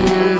in